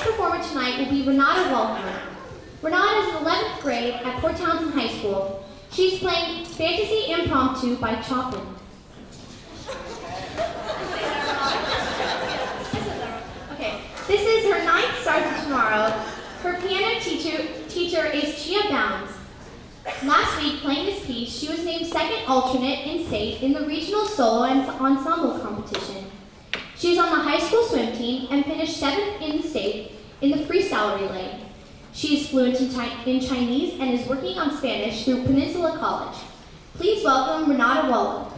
next performer tonight will be Renata Walker. Renata is in 11th grade at Port Townsend High School. She's playing Fantasy Impromptu by Chopin. Okay, this is her ninth Sergeant Tomorrow. Her piano teacher, teacher is Chia Bounds. Last week, playing this piece, she was named second alternate in state in the regional solo and ensemble competition. She is on the high school swim team and finished seventh in the state in the freestyle relay. She is fluent in, in Chinese and is working on Spanish through Peninsula College. Please welcome Renata Waller.